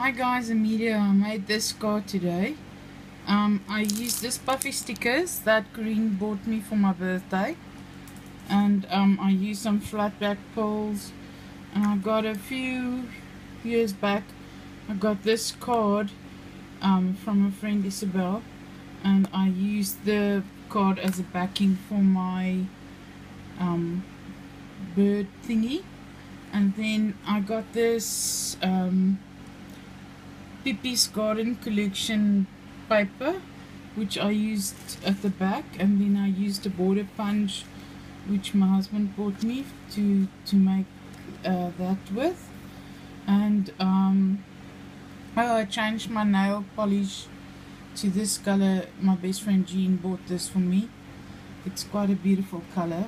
Hi guys, Amelia. I made this card today. Um, I used this puffy stickers that Green bought me for my birthday. And um, I used some flat back pearls. And I got a few years back, I got this card um, from a friend Isabel. And I used the card as a backing for my um, bird thingy. And then I got this um, Pippi's Garden Collection paper which I used at the back and then I used a border punch which my husband bought me to to make uh, that with. And um, I changed my nail polish to this color. My best friend Jean bought this for me. It's quite a beautiful color.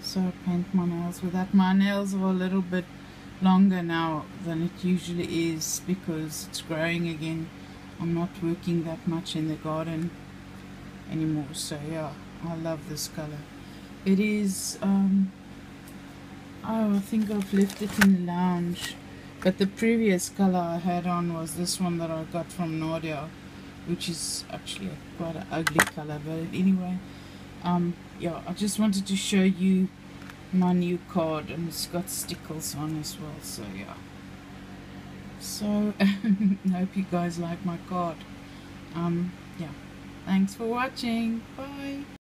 So I paint my nails with that. My nails are a little bit longer now than it usually is because it's growing again. I'm not working that much in the garden anymore so yeah I love this color. It is um, oh I think I've left it in the lounge but the previous color I had on was this one that I got from Nordia, which is actually quite an ugly color but anyway um, yeah I just wanted to show you my new card and it's got stickers on as well so yeah. So I hope you guys like my card. Um yeah. Thanks for watching. Bye